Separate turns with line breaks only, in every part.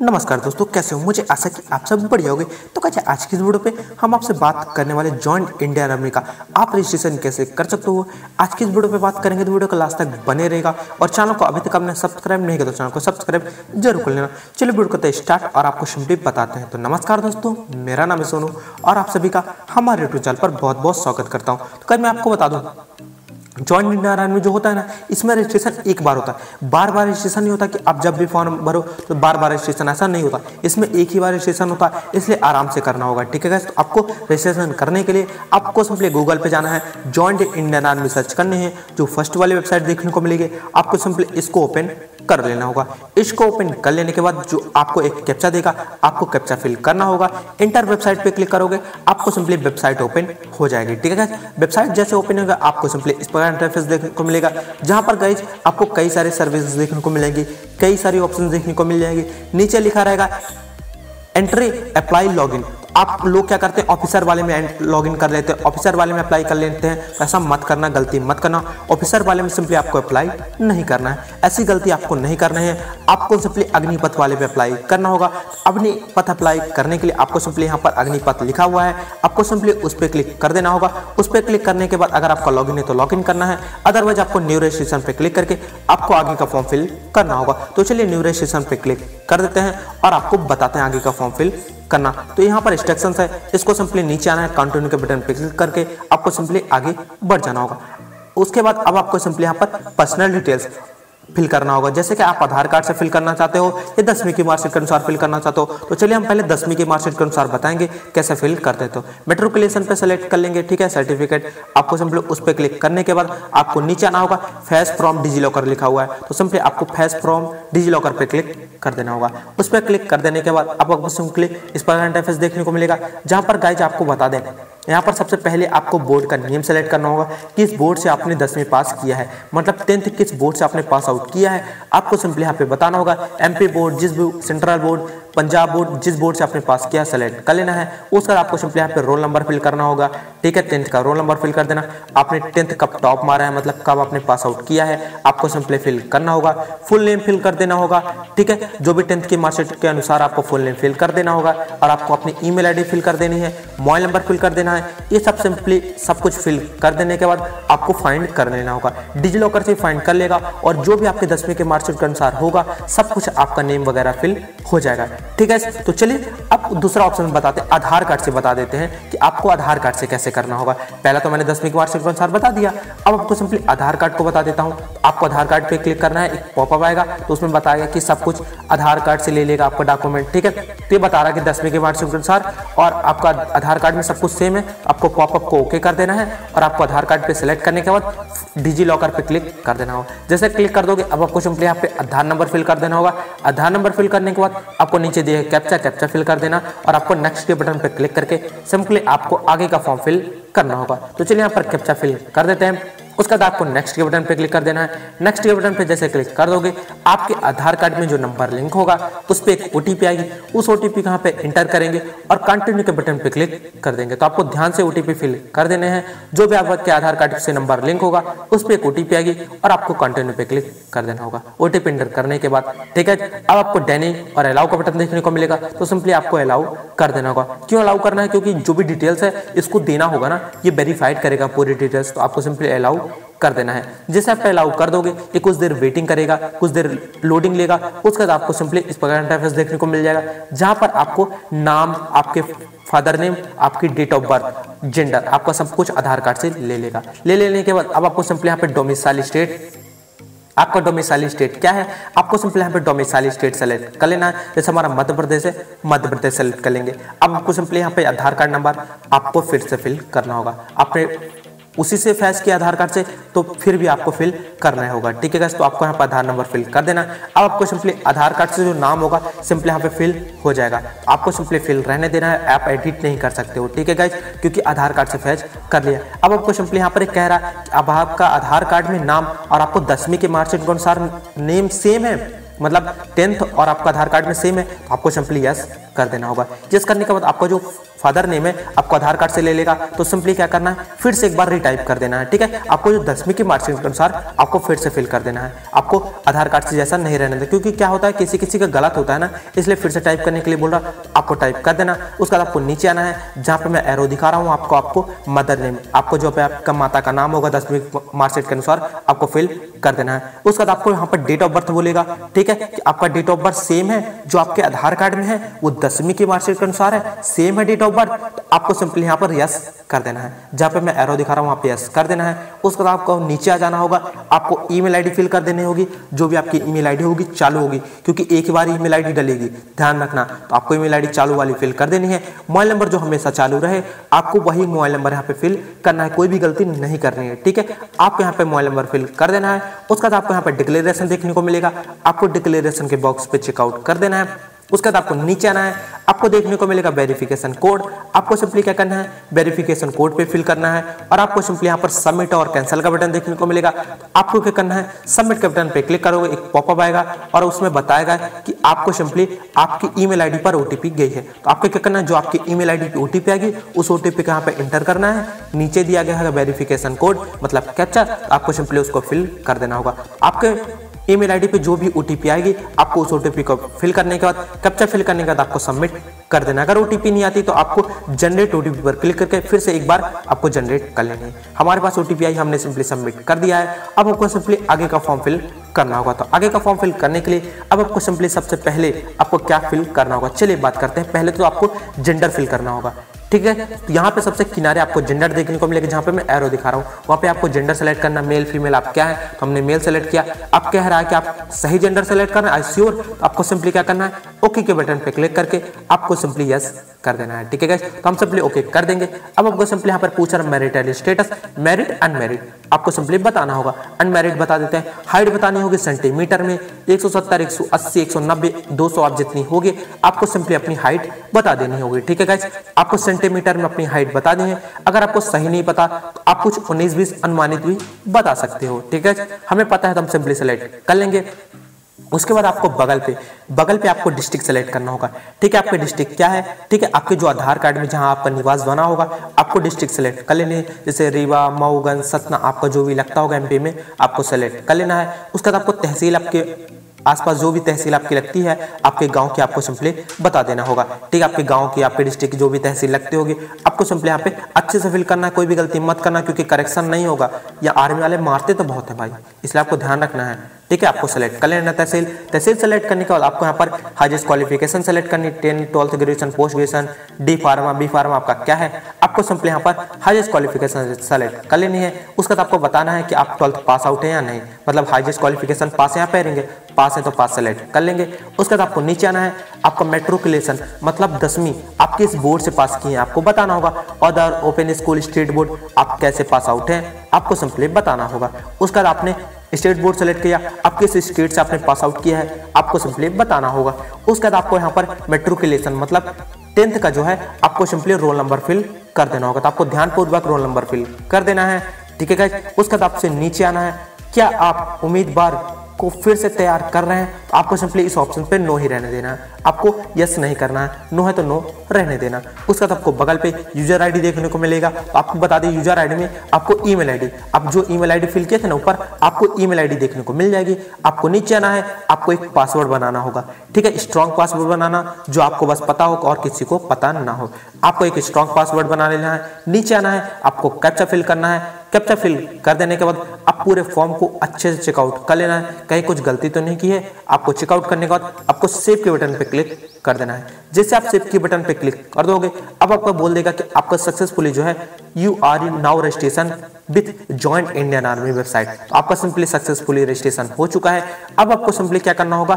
नमस्कार दोस्तों, कैसे हो? मुझे आशा कि आप सब बढ़िया होंगे। तो कैसे आज की इस वीडियो पे हम आपसे बात करने वाले जॉइंट इंडियन आर्मी का आप रजिस्ट्रेशन कैसे कर सकते हो? आज की इस वीडियो पे बात करेंगे तो वीडियो का लास्ट तक बने रहेगा और चैनल को अभी तक आपने सब्सक्राइब नहीं किया तो चैनल को सब्सक्राइब ज़रूर कर लेना। चलिए वीडियो करते स्टार्ट और आपको सिंपली बताते हैं। तो नमस्कार दोस्तों, मेरा नाम है सोनू और आप सभी का हमारे यूट्यूब चैनल पर बहुत बहुत स्वागत करता हूँ। तो कल मैं आपको बता दूँ जॉइंट इंडियन आर्मी जो होता है ना, इसमें रजिस्ट्रेशन एक बार होता है। बार बार रजिस्ट्रेशन नहीं होता कि आप जब भी फॉर्म भरो तो बार बार रजिस्ट्रेशन ऐसा नहीं होता। इसमें एक ही बार रजिस्ट्रेशन होता है, इसलिए आराम से करना होगा, ठीक है तो आपको रजिस्ट्रेशन करने के लिए आपको सिंपली गूगल पे जाना है जॉइंट इंडियन आर्मी सर्च करने हैं, जो फ़र्स्ट वाली वेबसाइट देखने को मिलेगी। आपको सिंपली इसको ओपन कर लेना होगा। इसको ओपन कर लेने के बाद जो आपको एक कैप्चा देगा, आपको कैप्चा फिल करना होगा। इंटर वेबसाइट पे क्लिक करोगे, आपको सिंपली वेबसाइट ओपन हो जाएगी, ठीक है वेबसाइट जैसे ओपन होगा, आपको सिंपली इस प्रकार इंटरफेस देखने को मिलेगा। जहाँ पर गाइज़ आपको कई सारे सर्विस देखने को मिलेंगी, कई सारी ऑप्शन देखने को मिल जाएँगी। नीचे लिखा रहेगा एंट्री अप्लाई लॉगिन आप लोग क्या करते हैं? ऑफिसर वाले में लॉग इन कर लेते हैं। ऑफिसर वाले में अप्लाई कर लेते हैं। ऐसा मत करना, गलती मत करना। ऑफिसर वाले में सिंपली आपको अप्लाई नहीं करना है। ऐसी गलती आपको नहीं करना है। आपको सिंपली अग्निपथ वाले पे अप्लाई करना होगा। अग्निपथ अप्लाई करने के लिए आपको सिंपली यहाँ पर अग्निपथ लिखा हुआ है। आपको सिंपली उस पर क्लिक कर देना होगा। उस पर क्लिक करने के बाद अगर आपका लॉगिन है तो लॉगिन करना है। अदरवाइज़ आपको न्यू रजिस्ट्रेशन पर क्लिक करके आपको आगे का फॉर्म फिल करना होगा। तो चलिए न्यू रजिस्ट्रेशन पर क्लिक कर देते हैं और आपको बताते हैं आगे का फॉर्म फिल करना। तो यहाँ पर इंस्ट्रक्शन है, इसको सिंपली नीचे आना है कंटिन्यू के बटन पे क्लिक करके आपको सिंपली आगे बढ़ जाना होगा। उसके बाद अब आपको सिंपली यहाँ पर पर्सनल डिटेल्स फिल करना होगा। जैसे कि आप आधार कार्ड से फिल करना चाहते हो या दसवीं की मार्कशीट के अनुसार फिल करना चाहते हो तो चलिए हम पहले दसवीं की मार्कशीट के अनुसार बताएँगे कैसे फिल करते तो मेट्रिकुलेशन पे सेलेक्ट कर लेंगे, ठीक है? सर्टिफिकेट आपको सिंपली उस पर क्लिक करने के बाद आपको नीचे आना होगा फैस फ्रॉम डिजी लॉकर लिखा हुआ है। तो सिंपली आपको फैस फ्रॉम डिजी लॉकर पर क्लिक कर देना होगा। उस पर क्लिक कर देने के बाद आपको सिंपली इस इंटरफेस देखने को मिलेगा, जहाँ पर गाइज़ आपको बता दें यहाँ पर सबसे पहले आपको बोर्ड का नेम सेलेक्ट करना होगा, किस बोर्ड से आपने दसवीं पास किया है। मतलब टेंथ किस बोर्ड से आपने पास आउट किया है, आपको सिंपली यहाँ पे बताना होगा एमपी बोर्ड जिस सेंट्रल बोर्ड पंजाब बोर्ड, जिस बोर्ड से आपने पास किया सेलेक्ट कर लेना है। उसका आपको सिंपली यहाँ पे रोल नंबर फिल करना होगा। ठीक है टेंथ का रोल नंबर फिल कर देना। आपने टेंथ कब टॉप मारा है मतलब कब आपने पास आउट किया है, आपको सिंपली फिल करना होगा। फुल नेम फिल कर देना होगा। ठीक है, जो भी टेंथ की मार्कशीट के अनुसार आपको फुल नेम फिल कर देना होगा और आपको अपनी ईमेल आईडी फिल कर देनी है मोबाइल नंबर फिल कर देना है। ये सब सिंपली सब कुछ फिल कर देने के बाद आपको फाइंड कर लेना होगा। डिजी लॉकर से फाइंड कर लेगा और जो भी आपके दसवीं के मार्कशीट के अनुसार होगा, सब कुछ आपका नेम वगैरह फिल हो जाएगा। ठीक है? तो चलिए, अब दूसरा ऑप्शन बताते हैं आधार कार्ड से बता देते हैं कि आपको आधार कार्ड से कैसे करना होगा। पहला तो मैंने दसवीं के मार्कशीट के अनुसार बता दिया। अब आपको सिंपली आधार कार्ड को बता देता हूँ। आपको आधार कार्ड पे क्लिक करना है, एक पॉपअप आएगा तो उसमें बताएगा कि सब कुछ आधार कार्ड से ले लेगा आपका डॉक्यूमेंट ठीक है? तो ये बता रहा है कि दसवीं के वार्षिक अनुसार और आपका आधार कार्ड में सब कुछ सेम है, आपको पॉपअप को ओके कर देना है, और आपको आधार कार्ड पर सिलेक्ट करने के बाद डिजी लॉकर पे क्लिक कर देना होगा जैसे क्लिक कर दोगे, अब आपको सिंपली यहाँ पे आधार नंबर फिल कर देना होगा। आधार नंबर फिल करने के बाद आपको नीचे दिए कैप्चा कैप्चा फिल कर देना और आपको नेक्स्ट के बटन पर क्लिक करके सिंपली आपको आगे का फॉर्म फिल करना होगा। तो चलिए यहाँ पर कैप्चा फिल कर देते हैं। उसके बाद आपको नेक्स्ट के बटन पे क्लिक कर देना है। नेक्स्ट के बटन पे जैसे क्लिक कर दोगे, आपके आधार कार्ड में जो नंबर लिंक होगा, उस पर एक ओटीपी आएगी। उस ओ कहाँ पे इंटर करेंगे और कंटिन्यू के बटन पर क्लिक कर देंगे। तो आपको ध्यान से ओटीपी फिल कर देने हैं। जो भी आपके आधार कार्ड से नंबर लिंक होगा, उस पर एक ओटीपी आएगी और आपको कंटिन्यू पे क्लिक कर देना होगा। ओटीपी इंटर करने के बाद, ठीक है, अब आपको डेनिंग और अलाउ का बटन देखने को मिलेगा। तो सिंपली आपको अलाउ कर देना होगा। क्यों अलाउ करना है? क्योंकि जो भी डिटेल्स है, इसको देना होगा ना, ये वेरीफाइड करेगा पूरी डिटेल्स तो आपको सिंपली अलाउ कर देना है। जैसे आप अलाउ कर दोगे, ये कुछ देर वेटिंग करेगा, कुछ देर लोडिंग लेगा, उसके बाद आपको सिंपली इस प्रकार इंटरफेस देखने को मिल जाएगा, जहाँ पर आपको नाम, आपके फादर नेम आपकी डेट ऑफ़ बर्थ जेंडर आपका सब कुछ आधार कार्ड से ले लेगा। ले लेने के बाद अब आपको सिंपली यहाँ पे डोमिसाइल स्टेट आपका डोमिसाइल स्टेट क्या है? आपको सिंपली यहाँ पे डोमिसाइल स्टेट सेलेक्ट कर लेना है। जैसे हमारा मध्य प्रदेश है, मध्य प्रदेश सेलेक्ट कर लेंगे। अब आपको सिंपली यहाँ पे आधार कार्ड नंबर आपको फिर से फिल करना होगा। आपने उसी से फैस किया आधार कार्ड से तो फिर भी आपको फिल करना होगा। ठीक है तो आपको यहाँ पर आधार नंबर फिल कर देना। अब आपको सिंपली आधार कार्ड से जो नाम होगा सिंपली यहाँ पे फिल हो जाएगा। आपको सिंपली फिल रहने देना है ऐप एडिट नहीं कर सकते हो। ठीक है गाइज़ क्योंकि आधार कार्ड से फैच कर लिया। अब आपको सिंपली यहाँ पर कह रहा है अब आपका आधार कार्ड में नाम और आपको दसवीं के मार्कशीट के अनुसार नेम सेम है? मतलब टेंथ और आपका आधार कार्ड में सेम है तो आपको सिंपली यस कर देना होगा। जिस करने के बाद आपका जो फादर नेम है, आपको आधार कार्ड से ले लेगा तो सिंपली क्या करना है, फिर से एक बार रिटाइप कर देना है, ठीक है? आपको जो दसवीं की मार्कशीट के अनुसार आपको फिर से फिल कर देना है। आपको आधार कार्ड से जैसा नहीं रहने देना, क्योंकि क्या होता है किसी किसी का गलत होता है ना, इसलिए फिर से टाइप करने के लिए बोल रहा, आपको टाइप कर देना। उसके बाद आपको नीचे आना है, जहाँ पर मैं एरो दिखा रहा हूँ, आपको आपको मदर नेम आपको जो आपका माता का नाम होगा दसवीं मार्कशीट के अनुसार, आपको फिल कर देना है। उसके बाद आपको यहाँ पर डेट ऑफ़ बर्थ बोलेगा, ठीक है? कि आपका डेट ऑफ़ बर्थ सेम है, जो आपके आधार कार्ड में है, वो दसवीं की मार्कशीट के अनुसार है सेम है डेट ऑफ़ बर्थ तो आपको सिंपली यहाँ पर यस कर देना है। जहाँ पे मैं एरो दिखा रहा हूँ, वहाँ पे यस कर देना है। उसके बाद आपको नीचे आ जाना होगा, आपको ईमेल आईडी फिल कर देनी होगी, जो भी आपकी ईमेल आईडी होगी, चालू होगी, क्योंकि एक ही बार ईमेल आईडी डलेगी। ध्यान रखना तो आपको ईमेल आईडी चालू वाली फिल कर देनी है। मोबाइल नंबर जो हमेशा चालू रहे, आपको वही मोबाइल नंबर यहाँ पे फिल करना है, कोई भी गलती नहीं करनी है, ठीक है? आपको यहाँ पे मोबाइल नंबर फिल कर देना है। उसके बाद आपको यहाँ पे डिक्लेरेशन देखने को मिलेगा। आपको डिक्लेरेशन के बॉक्स पे चेकआउट कर देना है। उसके बाद आपको नीचे आना है। आपको देखने को मिलेगा वेरिफिकेशन कोड आपको सिंपली क्या करना है? वेरिफिकेशन कोड पे फिल करना है और आपको सिंपली यहाँ पर सबमिट और कैंसिल का बटन देखने को मिलेगा। आपको क्या करना है? सबमिट के बटन पे क्लिक करोगे, एक पॉपअप आएगा और उसमें बताएगा कि आपको सिंपली आपकी ईमेल आईडी पर ओटीपी गई है। तो आपको क्या करना है? जो आपकी ईमेल आईडी की ओटीपी आएगी, उस ओटीपी को यहाँ पे इंटर करना है। नीचे दिया गया है वेरिफिकेशन कोड मतलब कैप्चा आपको सिंपली उसको फिल कर देना होगा। आपके ईमेल आईडी पे जो भी ओटीपी आएगी, आपको उस ओटीपी को फिल करने के बाद कैप्चा फिल करने के बाद आपको सबमिट कर देना अगर ओटीपी नहीं आती तो आपको जनरेट ओटीपी पर क्लिक करके फिर से एक बार आपको जनरेट कर लेनी है। हमारे पास ओटीपी आई, हमने सिंपली सबमिट कर दिया है। अब आपको सिंपली आगे का फॉर्म फिल करना होगा। तो आगे का फॉर्म फिल करने के लिए, अब आपको सिंपली सबसे पहले आपको क्या फिल करना होगा? चलिए बात करते हैं। पहले तो आपको जेंडर फिल करना होगा। ठीक है? तो यहाँ पे सबसे किनारे आपको जेंडर देखने को मिलेगा जहाँ पे मैं एरो दिखा रहा हूँ। वहाँ पे आपको जेंडर सेलेक्ट करना मेल फीमेल आप क्या है? तो हमने मेल सेलेक्ट किया। आप कह रहा है कि आप सही जेंडर सेलेक्ट करना आई श्योर आपको सिंपली क्या करना है? ओके के बटन पे क्लिक करके आपको सिंपली यस कर देना है। ठीक है गैस तो हम सिंपली ओके कर देंगे। अब आपको सिंपली यहाँ पर पूछ रहा मैरिटल स्टेटस मैरिड अनमेरिड आपको सिंपली बताना होगा। अनमेरिड बता देते हैं। हाइट बतानी होगी सेंटीमीटर में। 170, 180, 190, 200 आप जितनी होगी आपको सिंपली अपनी हाइट बता देनी होगी। ठीक है गाइस आपको सेंटीमीटर में अपनी हाइट बता दी अगर आपको सही नहीं पता तो आप कुछ उन्नीस बीस अनुमानित भी बता सकते हो, ठीक है? हमें पता है तो हम सिंपली सेलेक्ट कर लेंगे। उसके बाद आपको बगल पे बगल पे आपको डिस्ट्रिक्ट सेलेक्ट करना होगा। ठीक है, आपके डिस्ट्रिक्ट क्या है? ठीक है, आपके जो आधार कार्ड में जहाँ आपका निवास बना होगा, आपको डिस्ट्रिक्ट सेलेक्ट कर लेने जैसे रीवा मऊगंज सतना, आपका जो भी लगता होगा एमपी में, आपको सेलेक्ट कर लेना है। उसके बाद आपको तहसील आपके आसपास जो भी तहसील आपकी लगती है, आपके गाँव की आपको सिंपली बता देना होगा। ठीक है, आपके गाँव की, आपके डिस्ट्रिक्ट की जो भी तहसील लगती होगी, आपको सिंपली यहाँ पे अच्छे से फिल करना है कोई भी गलती मत करना, क्योंकि करेक्शन नहीं होगा। या आर्मी वाले मारते तो बहुत है भाई, इसलिए आपको ध्यान रखना है। ठीक है, आपको सेलेक्ट कर लेना तहसील। तहसील सेलेक्ट करने के बाद आपको यहाँ पर हाईएस्ट क्वालिफिकेशन सेलेक्ट करनी ten twelfth graduation post graduation D pharma B pharma आपका क्या है, आपको सिंपली यहाँ पर हाईएस्ट क्वालिफिकेशन सेलेक्ट कर लेनी है। उसके बाद आपको बताना है कि आप ट्वेल्थ पास आउट है या नहीं। मतलब हाईएस्ट क्वालिफिकेशन पास यहाँ पे रहेंगे पास है तो पास सेलेक्ट कर लेंगे। उसके बाद आपको नीचे आना है, आपका मेट्रोकुलेशन मतलब दसवीं आप किस बोर्ड से पास किए हैं, आपको बताना होगा। Other open school state board आप कैसे पास आउट हैं, आपको सिंपली बताना होगा। उसके बाद आपने स्टेट बोर्ड सेलेक्ट किया, अब किस स्टेट से आपने पास आउट किया है, आपको सिंपली बताना होगा। उसके बाद आपको यहाँ पर मेट्रिकुलेशन मतलब टेंथ का जो है, आपको सिंपली रोल नंबर फिल कर देना होगा। तो आपको ध्यानपूर्वक रोल नंबर फिल कर देना है। ठीक है उसके बाद आपसे नीचे आना है। क्या आप उम्मीदवार को फिर से तैयार कर रहे हैं तो आपको सिंपली इस ऑप्शन पे नो ही रहने देना। है आपको यस नहीं करना है नो है तो नो रहने देना। उसके बाद आपको बगल पे यूज़र आईडी देखने को मिलेगा। तो आपको बता दें यूज़र आईडी में आपको ईमेल आईडी आप जो ईमेल आईडी फिल किए थे ना ऊपर, आपको ईमेल आईडी देखने को मिल जाएगी। आपको नीचे आना है, आपको एक पासवर्ड बनाना होगा। ठीक है स्ट्रॉन्ग पासवर्ड बनाना, जो आपको बस पता हो और किसी को पता ना हो। आपको एक स्ट्रॉन्ग पासवर्ड बना लेना है, नीचे आना है, आपको कैप्चा फिल करना है कैप्चा फिल कर देने के बाद आप पूरे फॉर्म को अच्छे से चेकआउट कर लेना है। कहीं कुछ गलती तो नहीं की है, आपको चेकआउट करने के बाद आपको सेव के बटन पे क्लिक कर देना है। जैसे आप सेव के बटन पे क्लिक कर दोगे, अब आपको बोल देगा कि आपका सक्सेसफुली जो है you are in now registration with joint Indian army website आपका सिंपली सक्सेसफुली रजिस्ट्रेशन हो चुका है। अब आपको सिंपली क्या करना होगा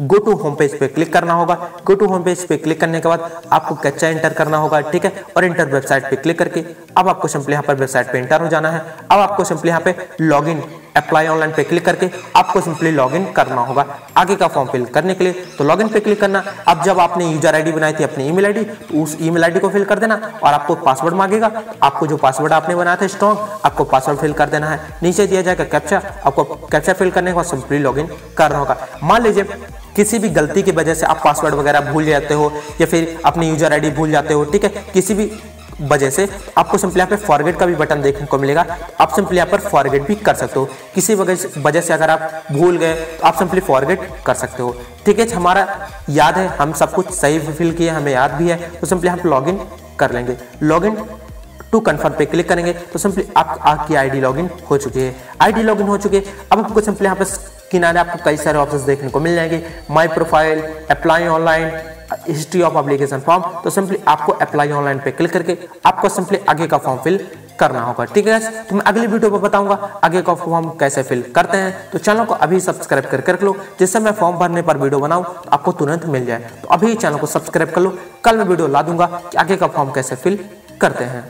गो टू होम पेज पे क्लिक करना होगा। गो टू होम पेज पे क्लिक करने के बाद आपको कैचा एंटर करना होगा, ठीक है? और इंटर वेबसाइट पे क्लिक करके अब आपको सिंपली यहाँ पर वेबसाइट पे इंटर हो जाना है। अब आपको सिंपली यहाँ पे लॉग इन अप्लाई ऑनलाइन पे क्लिक करके आपको सिंपली लॉगिन करना होगा। आगे का फॉर्म फिल करने के लिए तो लॉगिन पे क्लिक करना। अब जब आपने यूज़र आईडी बनाई थी अपनी ईमेल आईडी तो उस ईमेल आईडी को फिल कर देना और आपको पासवर्ड मांगेगा। आपको जो पासवर्ड आपने बनाया था स्ट्रॉन्ग आपको पासवर्ड फिल कर देना है। नीचे दिया जाएगा कैप्चा आपको कैप्चा फिल करने के बाद सिंपली लॉगिन करना होगा। मान लीजिए किसी भी गलती की वजह से आप पासवर्ड वगैरह भूल जाते हो या फिर अपनी यूज़र आईडी भूल जाते हो, ठीक है? किसी भी वजह से आपको सिंपली यहाँ पे फॉरगेट का भी बटन देखने को मिलेगा। आप सिंपली यहाँ पर फॉरगेट भी कर सकते हो। किसी वजह से अगर आप भूल गए तो आप सिंपली फॉरगेट कर सकते हो। ठीक है, हमारा याद है, हम सब कुछ सही फिल किए, हमें याद भी है तो सिंपली हम लॉगिन कर लेंगे। लॉगिन टू कन्फर्म पे क्लिक करेंगे तो सिंपली आप, आपकी आईडी लॉगिन हो चुकी है। आईडी लॉगिन हो चुकी है, अब आपको सिंपली यहाँ पे किनारे आपको कई सारे ऑप्शंस देखने को मिल जाएँगे। My profile apply online history of application form तो सिंपली आपको अप्लाई ऑनलाइन पे क्लिक करके आपको सिंपली आगे का फॉर्म फिल करना होगा। ठीक है तो मैं अगली वीडियो में बताऊँगा आगे का फॉर्म कैसे फिल करते हैं। तो चैनल को अभी सब्सक्राइब करके रख लो, जिससे मैं फॉर्म भरने पर वीडियो बनाऊँ तो आपको तुरंत मिल जाए। तो अभी चैनल को सब्सक्राइब कर लो। कल मैं वीडियो ला दूँगा कि आगे का फॉर्म कैसे फिल करते हैं।